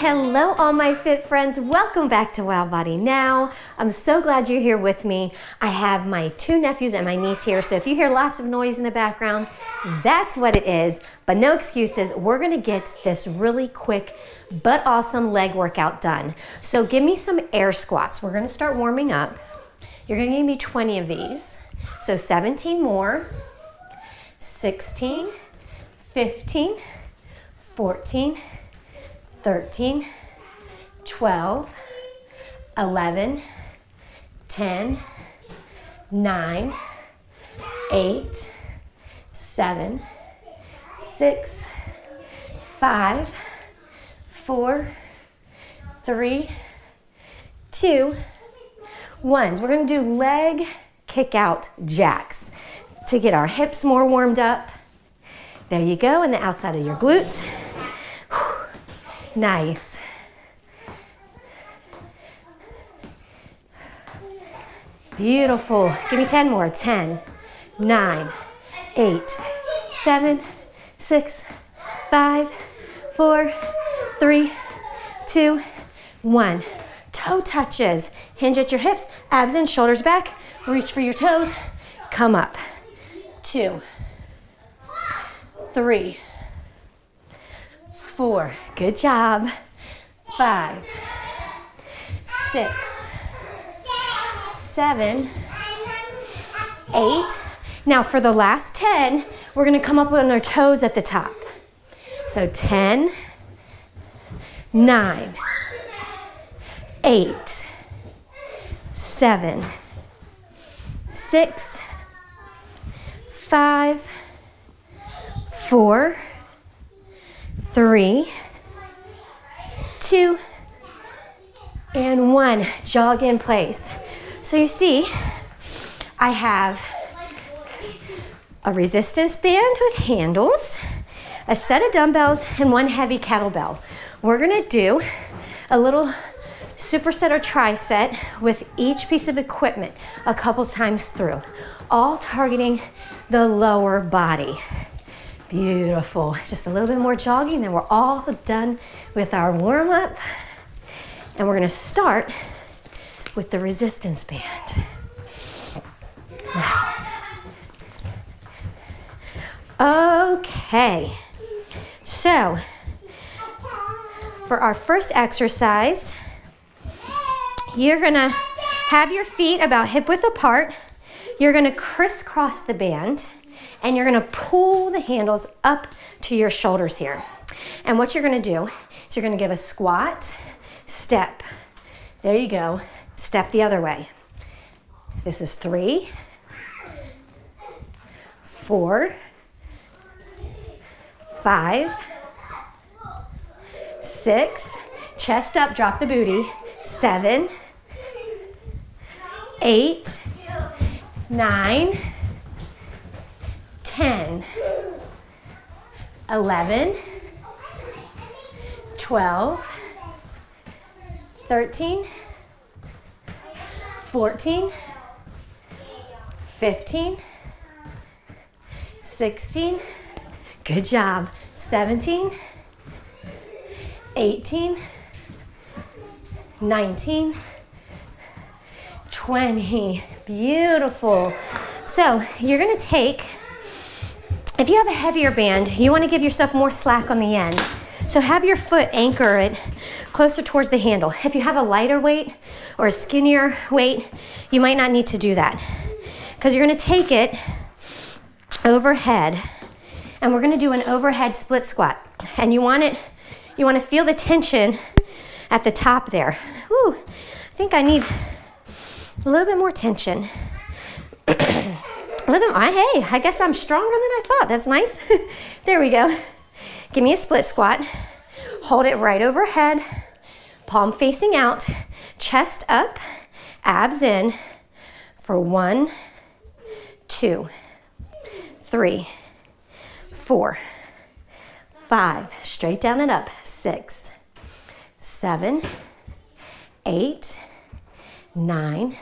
Hello, all my fit friends. Welcome back to Wow Body Now. I'm so glad you're here with me. I have my two nephews and my niece here, so if you hear lots of noise in the background, that's what it is. But no excuses. We're gonna get this really quick but awesome leg workout done. So give me some air squats. We're gonna start warming up. You're gonna give me 20 of these. So 17 more, 16, 15, 14, 13, 12, 11, 10, 9, 8, 7, 6, 5, 4, 3, 2, 1. We're going to do leg kick out jacks to get our hips more warmed up. There you go, and the outside of your glutes. Nice. Beautiful. Give me 10 more. 10, 9, 8, 7, 6, 5, 4, 3, 2, 1. Toe touches. Hinge at your hips, abs in, shoulders back. Reach for your toes. Come up. Two, three, four, good job, five, six, seven, eight. Now for the last 10, we're gonna come up on our toes at the top. So 10, nine, eight, seven, six, five, four, three, two, and one. Jog in place. So you see, I have a resistance band with handles, a set of dumbbells, and one heavy kettlebell. We're gonna do a little superset or triset with each piece of equipment a couple times through, all targeting the lower body. Beautiful. Just a little bit more jogging, then we're all done with our warm up. And we're gonna start with the resistance band. Nice. Okay. So, for our first exercise, you're gonna have your feet about hip width apart. You're gonna crisscross the band and you're gonna pull the handles up to your shoulders here. And what you're gonna do is you're gonna give a squat, step. There you go. Step the other way. This is three, four, five, six, chest up, drop the booty, seven, eight, nine, 10, 11, 12, 13, 14, 15, 16, good job, 17, 18, 19, 20, beautiful. So you're gonna take if you have a heavier band, you want to give yourself more slack on the end. So have your foot anchor it closer towards the handle. If you have a lighter weight or a skinnier weight, you might not need to do that. Because you're going to take it overhead and we're going to do an overhead split squat. And you want it, you want to feel the tension at the top there. Ooh, I think I need a little bit more tension. Hey, I guess I'm stronger than I thought. That's nice. there we go. Give me a split squat. Hold it right overhead, palm facing out, chest up, abs in for one, two, three, four, five, straight down and up, six, seven, eight, nine,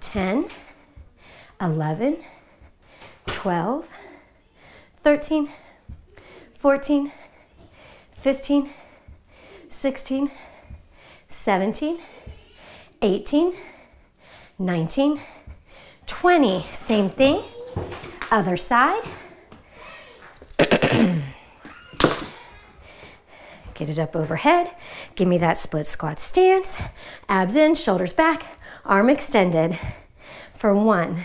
ten. 11, 12, 13, 14, 15, 16, 17, 18, 19, 20. Same thing. Other side. Get it up overhead. Give me that split squat stance. Abs in, shoulders back, arm extended for one,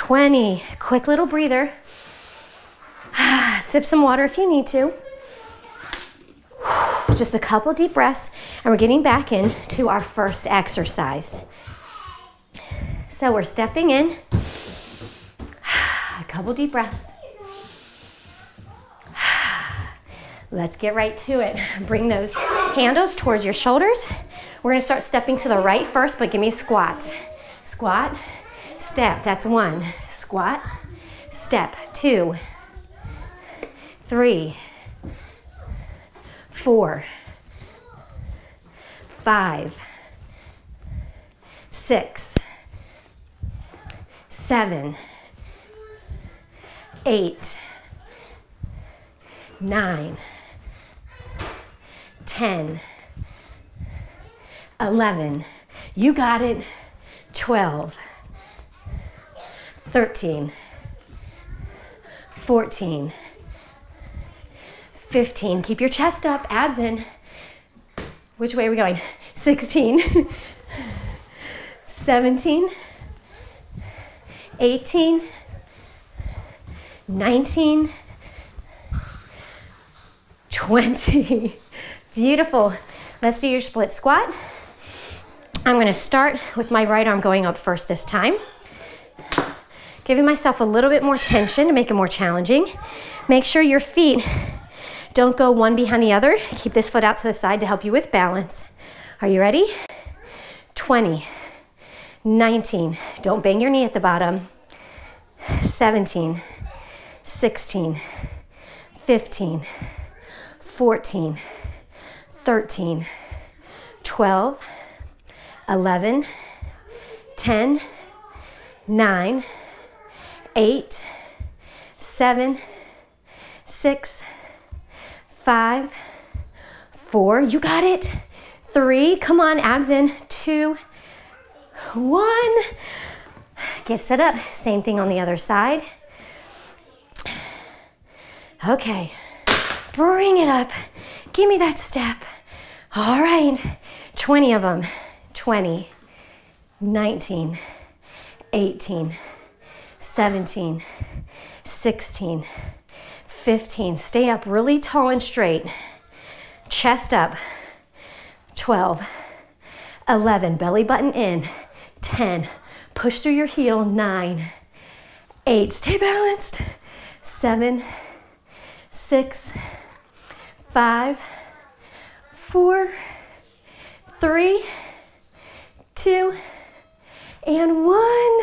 20. Quick little breather. Sip some water if you need to. Just a couple deep breaths, and we're getting back into our first exercise. So we're stepping in. A couple deep breaths. Let's get right to it. Bring those handles towards your shoulders. We're gonna start stepping to the right first, but give me a squat. Squat, step, that's one. Squat, step, two, three, four, five, six, seven, eight, nine, 10, 11, you got it, 12, 13, 14, 15. Keep your chest up, abs in. Which way are we going? 16, 17, 18, 19, 20. Beautiful. Let's do your split squat. I'm gonna start with my right arm going up first this time. Giving myself a little bit more tension to make it more challenging. Make sure your feet don't go one behind the other. Keep this foot out to the side to help you with balance. Are you ready? 20, 19, don't bang your knee at the bottom. 17, 16, 15, 14, 13, 12, 11, 10, 9, 8, 7, 6, 5, 4, you got it. 3, come on, abs in. 2, 1. Get set up. Same thing on the other side. Okay, bring it up. Give me that step. All right, 20 of them. 20, 19, 18, 17, 16, 15. Stay up really tall and straight. Chest up. 12, 11, belly button in. 10, push through your heel. 9, 8, stay balanced. 7, 6, 5, 4, 3, 2, and one.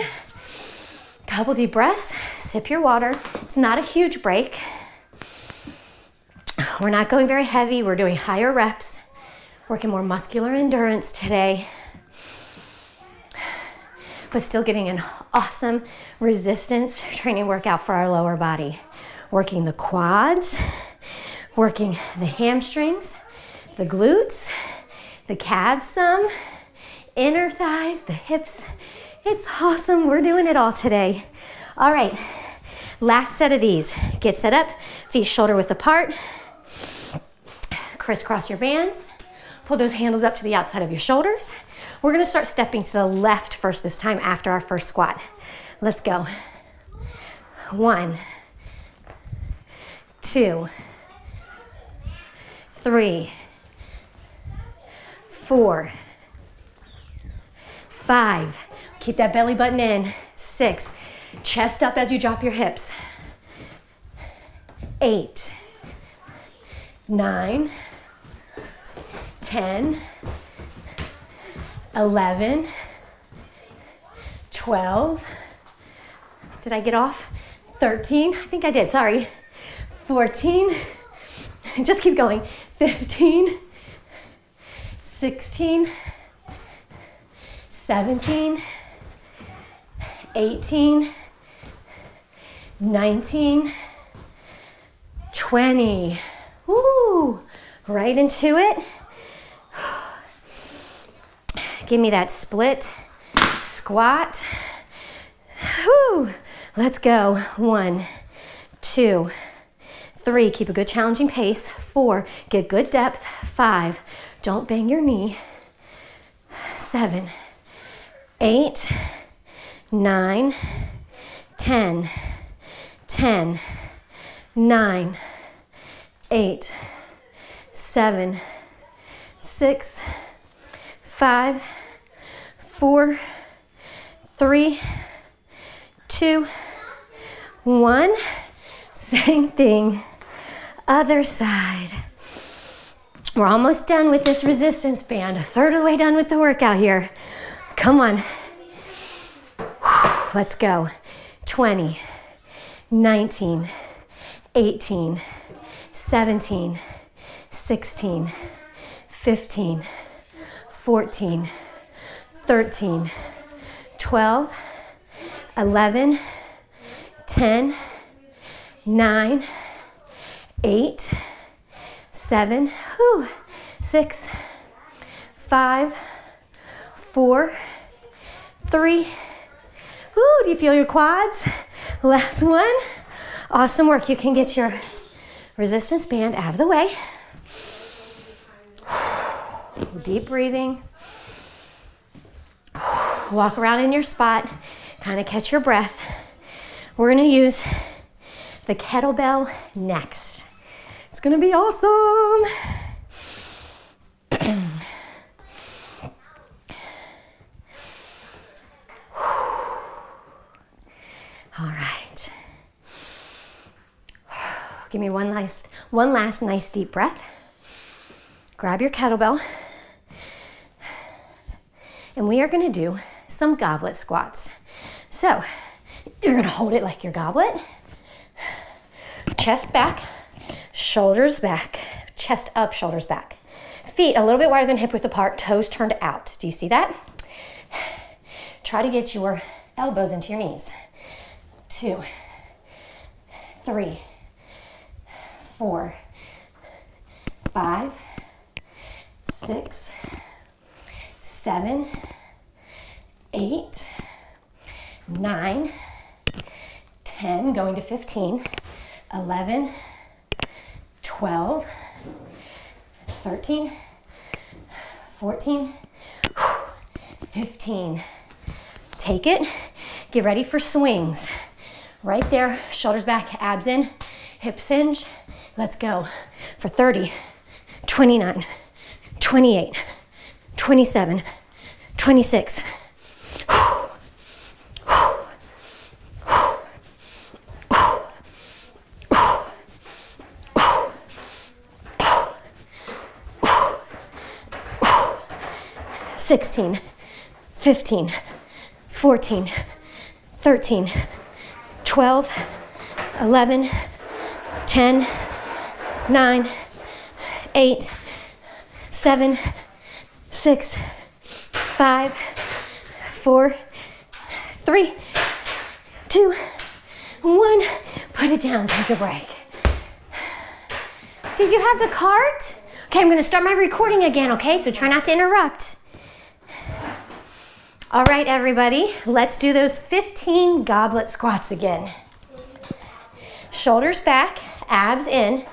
Couple deep breaths, sip your water. It's not a huge break. We're not going very heavy, we're doing higher reps, working more muscular endurance today, but still getting an awesome resistance training workout for our lower body. Working the quads, working the hamstrings, the glutes, the calves some, inner thighs, the hips. It's awesome. We're doing it all today. All right, last set of these. Get set up, feet shoulder width apart. Crisscross your bands. Pull those handles up to the outside of your shoulders. We're gonna start stepping to the left first this time after our first squat. Let's go. One, two, three, four, five. Keep that belly button in. Six. Chest up as you drop your hips. Eight, nine, 10, 11, 12. Did I get off? 13. I think I did. Sorry. 14. Just keep going. 15, 16, 17, 18, 19, 20. Woo! Right into it. Give me that split squat. Woo! Let's go. One, two, three. Keep a good challenging pace. Four, get good depth. Five, don't bang your knee. Seven, eight, nine, ten, ten, nine, eight, seven, six, five, four, three, two, one. Same thing, other side. We're almost done with this resistance band, a third of the way done with the workout here. Come on. Let's go. 20, 19, 18, 17, 16, 15, 14, 13, 12, 11, 10, 9, 8, 7, whew, 6, 5, 4, 3, Ooh, do you feel your quads? Last one. Awesome work. You can get your resistance band out of the way. Deep breathing. Walk around in your spot, kind of catch your breath. We're going to use the kettlebell next. It's going to be awesome. All right. Give me one last, one last nice deep breath. Grab your kettlebell. And we are to do some goblet squats. So you're to hold it like your goblet. Chest back, shoulders back, chest up, shoulders back. Feet a little bit wider than hip width apart, toes turned out. Do you see that? Try to get your elbows into your knees. Two, three, four, five, six, seven, eight, nine, 10, going to 15, 11, 12, 13, 14, 15. Take it. Get ready for swings. Right there, shoulders back, abs in, hips hinge. Let's go for 30, 29, 28, 27, 26. Sixteen, fifteen, fourteen, thirteen, twelve, eleven, ten, nine, eight, seven, six, five, four, three, two, one. Put it down, take a break. Did you have the cart? Okay, I'm gonna start my recording again, okay? So try not to interrupt. All right, everybody, let's do those 15 goblet squats again. Shoulders back, abs in,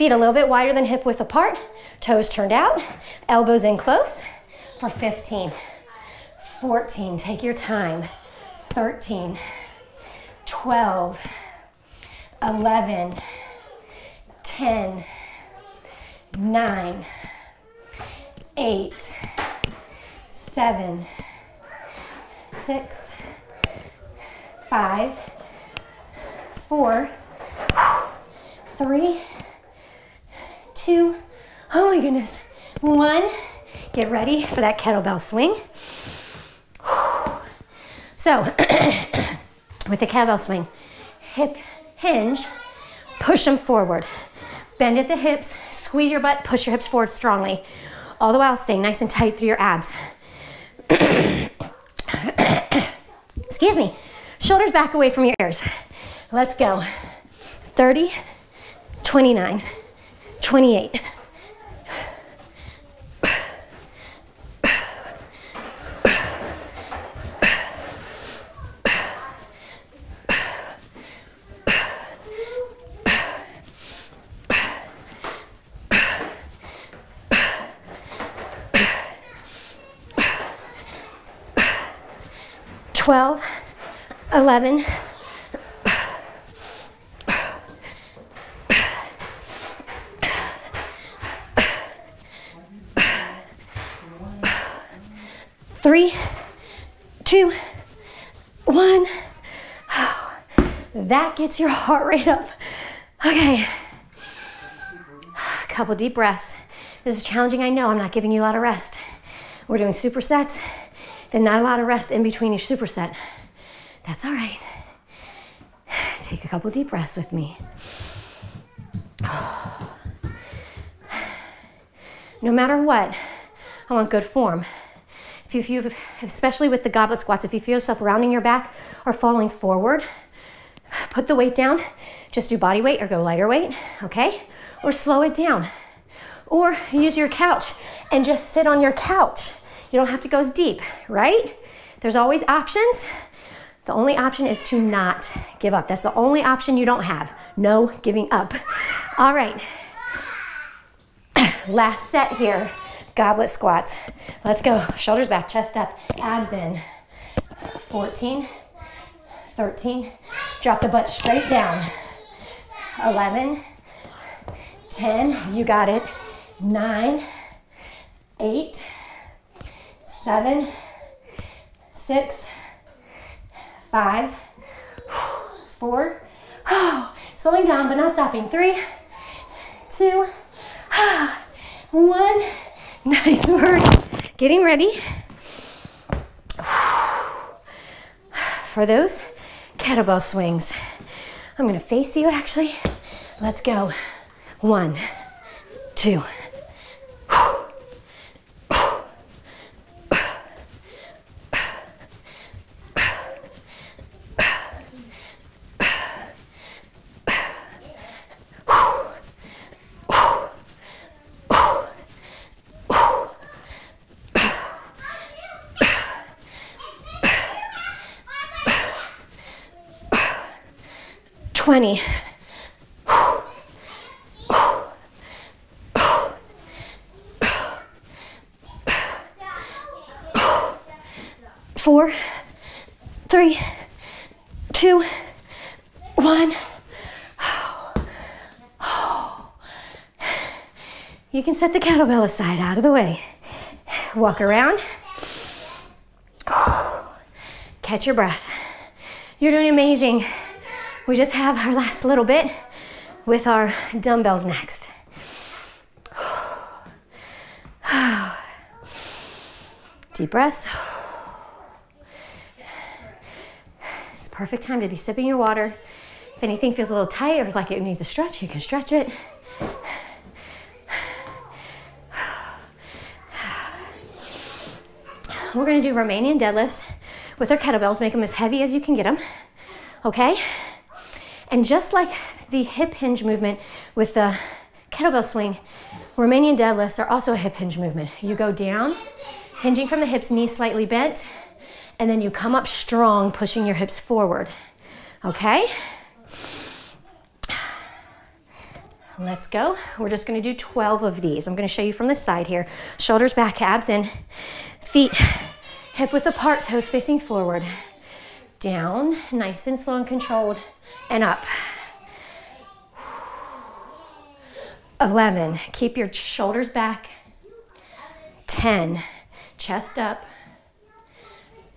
feet a little bit wider than hip width apart, toes turned out, elbows in close for 15. 14, take your time. 13, 12, 11, 10, 9, 8, 7, six, five, four, three, two, oh my goodness, one. Get ready for that kettlebell swing. So, with the kettlebell swing, hip hinge, push them forward. Bend at the hips, squeeze your butt, push your hips forward strongly. All the while staying nice and tight through your abs. Excuse me. Shoulders back away from your ears. Let's go. 30, 29, 28. Twelve, eleven, three, two, one. That gets your heart rate up. Okay. A couple deep breaths. This is challenging, I know. I'm not giving you a lot of rest. We're doing supersets, then not a lot of rest in between each superset. That's all right. Take a couple deep breaths with me. No matter what, I want good form. If you, especially with the goblet squats, if you feel yourself rounding your back or falling forward, put the weight down. Just do body weight or go lighter weight, okay? Or slow it down. Or use your couch and just sit on your couch. You don't have to go as deep, right? There's always options. The only option is to not give up. That's the only option you don't have. No giving up. All right. Last set here goblet squats. Let's go. Shoulders back, chest up, abs in. 14, 13. Drop the butt straight down. 11, 10. You got it. 9, 8, 7, 6, 5, 4. Slowing down but not stopping. 3, 2, 1. Nice work. Getting ready for those kettlebell swings. I'm gonna face you actually. Let's go. One, two. 20. Four, three, two, one. You can set the kettlebell aside out of the way. Walk around. Catch your breath. You're doing amazing. We just have our last little bit with our dumbbells next. Deep breaths. Perfect time to be sipping your water. If anything feels a little tight or like it needs a stretch, you can stretch it. We're gonna do Romanian deadlifts with our kettlebells. Make them as heavy as you can get them, okay? And just like the hip hinge movement with the kettlebell swing, Romanian deadlifts are also a hip hinge movement. You go down, hinging from the hips, knees slightly bent, and then you come up strong, pushing your hips forward. Okay? Let's go. We're just gonna do 12 of these. I'm gonna show you from the side here. Shoulders back, abs in, feet hip width apart, toes facing forward. Down, nice and slow and controlled and up. 11, keep your shoulders back. 10, chest up.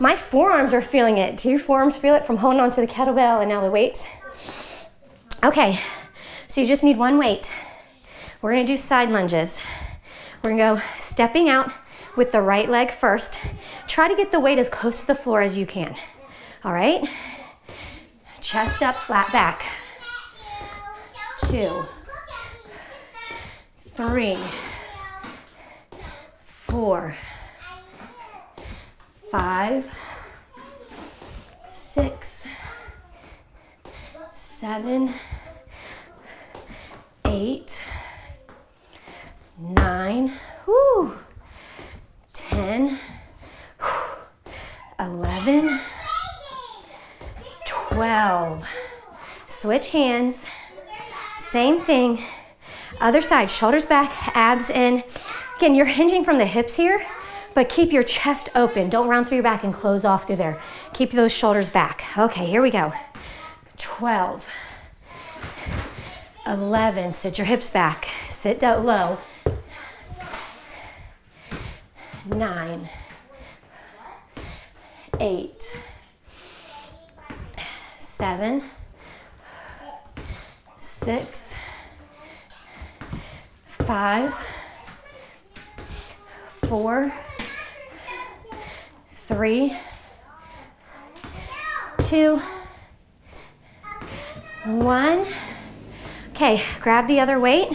My forearms are feeling it. Do your forearms feel it from holding onto the kettlebell and now the weights? Okay, so you just need one weight. We're gonna do side lunges. We're gonna go stepping out with the right leg first. Try to get the weight as close to the floor as you can. All right? Chest up, flat back. Two, three, four, five, six, seven, eight, nine, whoo, 10, 11, 12. Switch hands. Same thing. Other side, shoulders back, abs in. Again, you're hinging from the hips here, but keep your chest open. Don't round through your back and close off through there. Keep those shoulders back. Okay, here we go. 12, 11, sit your hips back, sit down low. Nine, eight, seven, six, five, four, three, two, one. Okay, grab the other weight.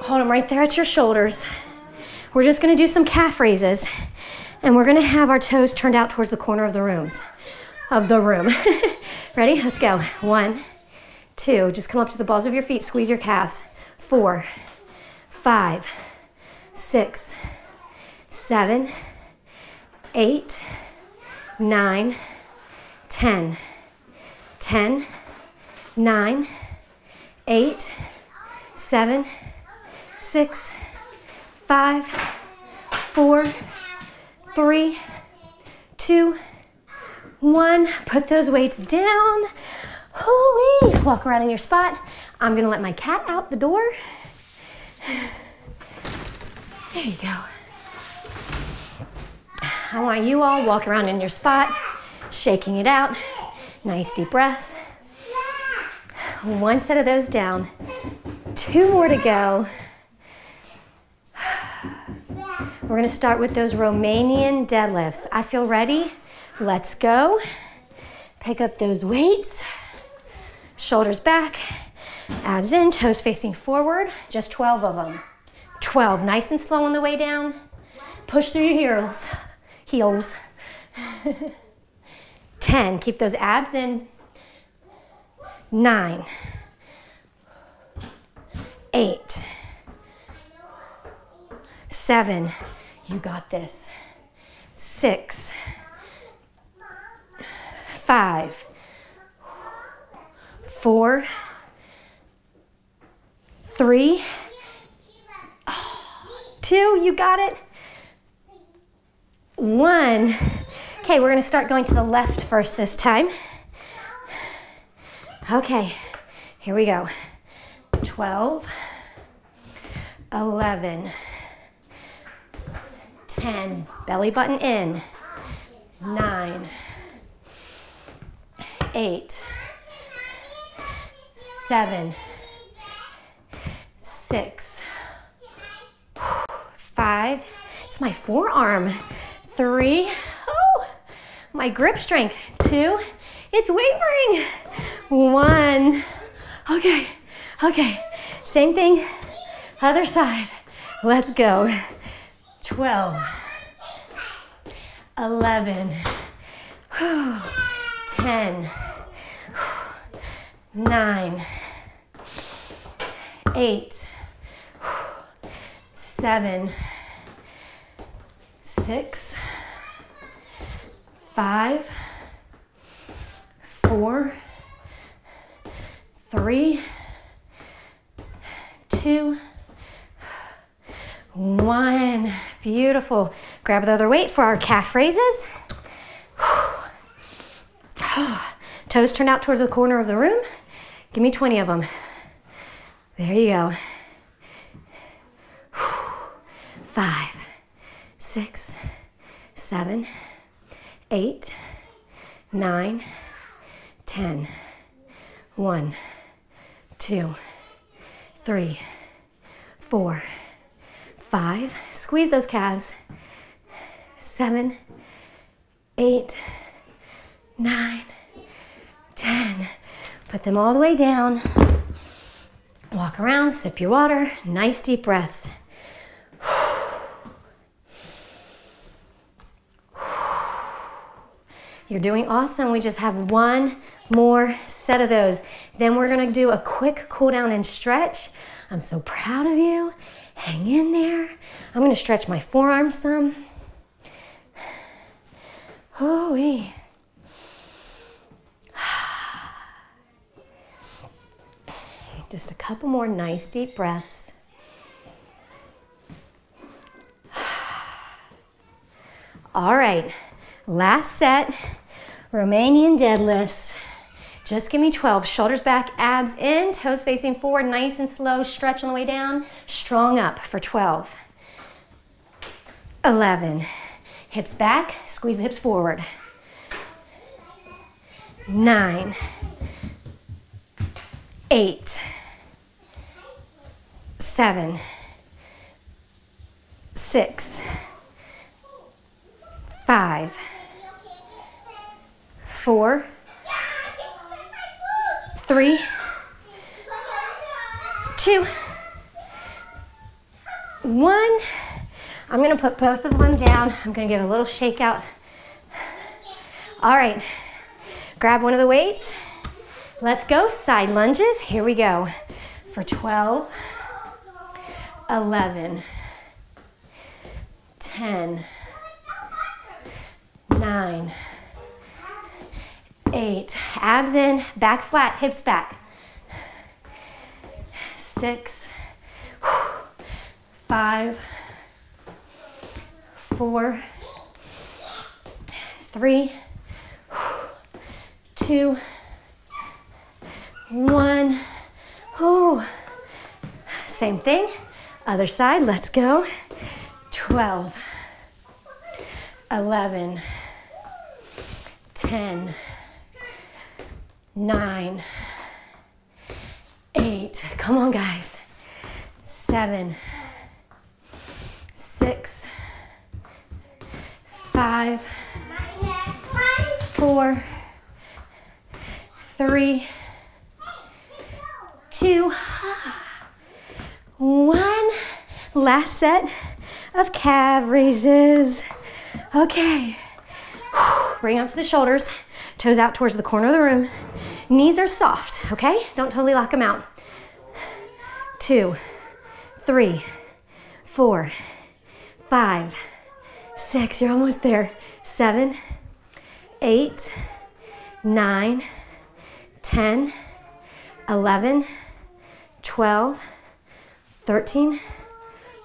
Hold them right there at your shoulders. We're just gonna do some calf raises and we're gonna have our toes turned out towards the corner of the rooms, of the room. Ready? Let's go. One, two, just come up to the balls of your feet, squeeze your calves. Four, five, six, seven, eight, nine, ten. 10, 9, 8, 7, 6, 5, 4, 3, 2, 1. Put those weights down. Hoo-wee. Walk around in your spot. I'm to let my cat out the door. There you go. I want you all walk around in your spot, shaking it out. Nice deep breaths. One set of those down. Two more to go. We're gonna start with those Romanian deadlifts. I feel ready. Let's go. Pick up those weights. Shoulders back, abs in, toes facing forward. Just 12 of them. 12, nice and slow on the way down. Push through your heels. Heels. 10, keep those abs in. Nine, eight, seven, you got this. Six, five, four, three, oh, two, you got it. One. Okay, we're gonna start going to the left first this time. Okay, here we go. 12, 11, 10, belly button in, 9, 8, 7, 6, 5, it's my forearm, 3, oh, my grip strength, 2, it's wavering. One. Okay, okay. Same thing, other side. Let's go. 12, 11, 10, 9, 8, 7, 6, 5, four, three, two, One. Beautiful. Grab the other weight for our calf raises. Toes turn out toward the corner of the room. Give me 20 of them. There you go. Five, six, seven, eight, nine, ten. One, two, three, four, five. Squeeze those calves. Seven, eight, nine, ten. Put them all the way down. Walk around, sip your water, nice deep breaths. You're doing awesome. We just have one more set of those. Then we're gonna do a quick cool down and stretch. I'm so proud of you. Hang in there. I'm gonna stretch my forearms some. Oh, Just a couple more nice deep breaths. All right, last set, Romanian deadlifts. Just give me 12. Shoulders back, abs in, toes facing forward, nice and slow. Stretch on the way down, strong up for 12. 11. Hips back, squeeze the hips forward. 9. 8 seven, six, five, four, three, two, one. I'm gonna put both of them down. I'm gonna give a little shake out. All right, grab one of the weights. Let's go, side lunges. Here we go for 12, 11, 10, 9, 8, abs in, back flat, hips back, 6, 5, 4, 3, 2, 1. Oh, same thing. Other side, let's go. 12, 11, 10, 9, 8, come on guys, 7, 6, 5, 4, 3, 2, one. Last set of calf raises. Okay. Bring up to the shoulders, toes out towards the corner of the room. Knees are soft, okay? Don't totally lock them out. Two, three, four, five, six, you're almost there. Seven, eight, nine, ten, eleven. 12, 13,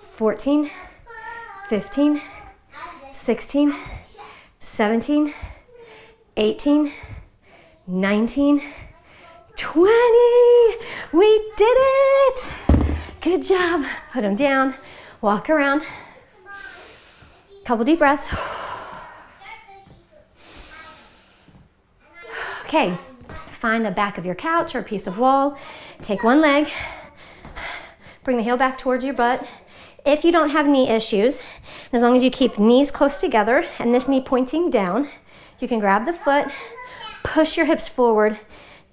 14, 15, 16, 17, 18, 19, 20. We did it! Good job. Put them down, walk around. Couple deep breaths. Okay, find the back of your couch or a piece of wall. Take one leg, bring the heel back towards your butt. If you don't have knee issues, as long as you keep knees close together and this knee pointing down, you can grab the foot, push your hips forward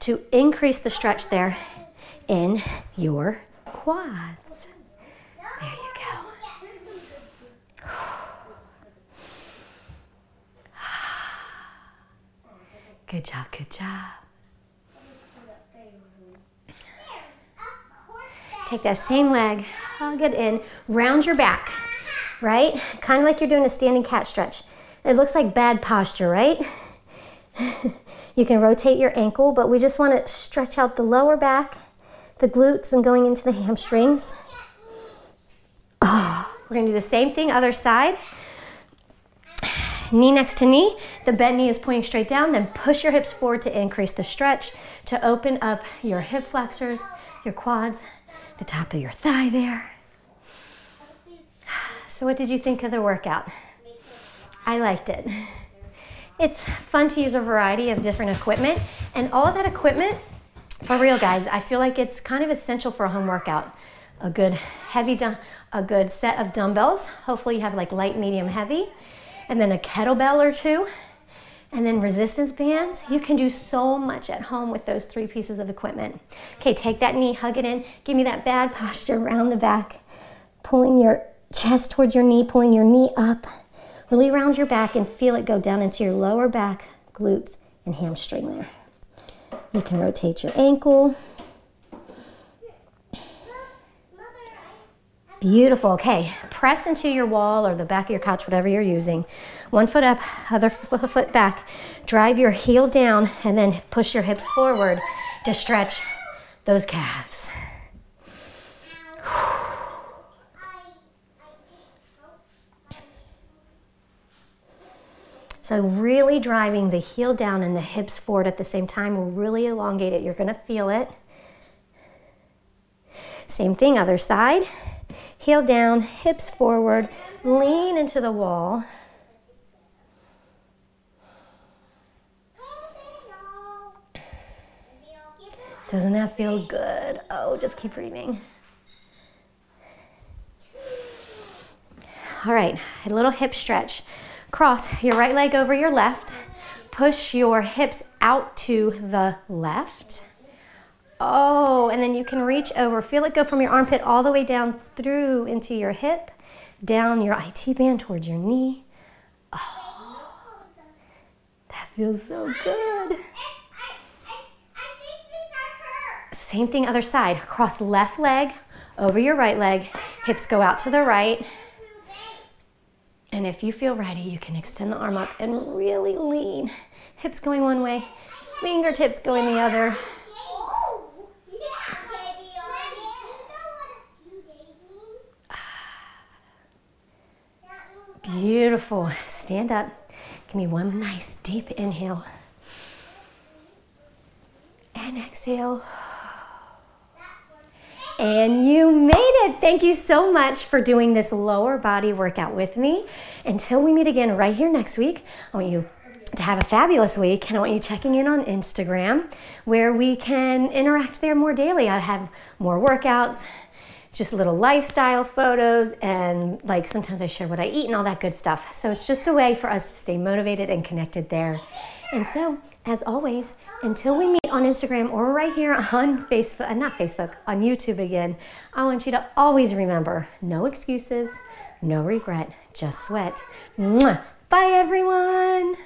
to increase the stretch there in your quads. There you go. Good job, good job. Take that same leg, hug it in, round your back, right? Kind of like you're doing a standing cat stretch. It looks like bad posture, right? you can rotate your ankle, but we just want to stretch out the lower back, the glutes, and going into the hamstrings. Oh, We're gonna do the same thing, other side. Knee next to knee, the bent knee is pointing straight down, then push your hips forward to increase the stretch, to open up your hip flexors, your quads, the top of your thigh there. So what did you think of the workout? I liked it. It's fun to use a variety of different equipment and all of that equipment, for real guys, I feel like it's kind of essential for a home workout. A good heavy, a good set of dumbbells. Hopefully you have like light, medium, heavy and then a kettlebell or two, and then resistance bands. You can do so much at home with those three pieces of equipment. Okay, take that knee, hug it in, give me that bad posture around the back, pulling your chest towards your knee, pulling your knee up. Really round your back and feel it go down into your lower back, glutes, and hamstring there. You can rotate your ankle. Beautiful. Okay, press into your wall or the back of your couch, whatever you're using. One foot up, other foot back. Drive your heel down and then push your hips forward to stretch those calves. So really driving the heel down and the hips forward at the same time will really elongate it. You're gonna feel it. Same thing, other side heel down, hips forward, lean into the wall. Doesn't that feel good? Oh, just keep breathing. All right, a little hip stretch. Cross your right leg over your left. Push your hips out to the left. Oh, and then you can reach over. Feel it go from your armpit all the way down through into your hip, down your IT band towards your knee. Oh, that feels so good. Same thing, other side. Cross left leg over your right leg. Hips go out to the right. And if you feel ready, you can extend the arm up and really lean. Hips going one way, fingertips going the other. Beautiful. Stand up. Give me one nice deep inhale. And exhale. And you made it. Thank you so much for doing this lower body workout with me. Until we meet again right here next week, I want you to have a fabulous week and I want you checking in on Instagram where we can interact there more daily. I have more workouts, just little lifestyle photos and like sometimes I share what I eat and all that good stuff. So it's just a way for us to stay motivated and connected there. And so, as always, until we meet on Instagram or right here on Facebook, not Facebook, on YouTube again, I want you to always remember no excuses, no regret, just sweat. Mwah. Bye, everyone.